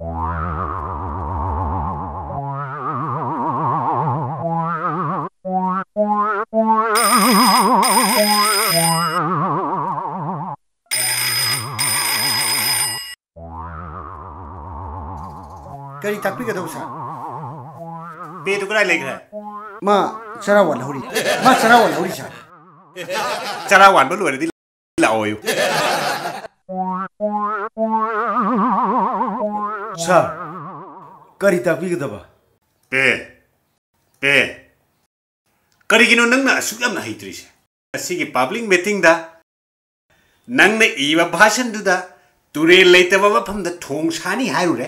kari tapi ka dosa be to krai legra ma sarawan hori ma sarawan hori sa sarawan ba luar di la oyu चार अच्छा। करी तक भी दबा पे पे करी की नंग ना अशुभ ना ही त्रिशे ऐसी की पब्लिक मीटिंग दा नंग ने ईवा भाषण दू तुरे लेते वाव फम द ठोंग शानी हाय रे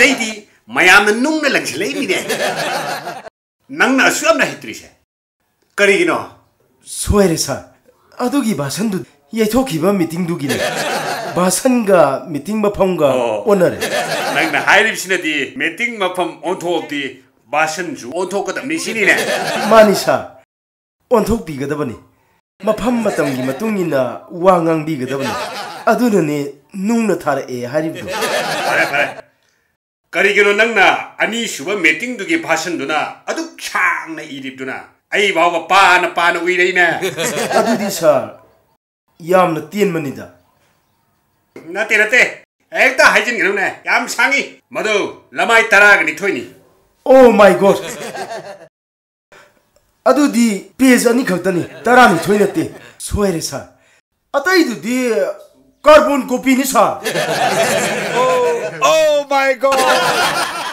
दे दी मयाम नंग ने लग चले ही नहीं नंग ना अशुभ ना ही त्रिशे करी की सोए रे सा अदू भाषण दू ये तो की बा मीटिंग दू की 바산가 미팅 마폼가 어. 오늘 나 하이립시네디 미팅 마폼 온토디 바선주 온토거다 미신이네 마니사 온토 비거다버니 마팜 마땅기 마뚱이나 우왕앙 비거다버니 아두는니 눅나 타르에 하립도 그래 그래 그리기로 낭나 아니 슈바 미팅두기 바선두나 아두 창나 이립두나 아이 바오바 빠나 빠나 우이레이네 아두디 살 ꯌꯥꯝꯅ ꯇꯦꯟꯕꯅꯤꯗ नतिर ते एकदम हाइजिन गरौँ न याम सांगी, मधु लमाई तराग नि थोइ ओ माय गोड अदु दि पेज अनि खौत नि तरा नि छोइन ते छोइ रहेछ अतै दु दि कार्बन कोपी नि छ ओ ओ माई गोड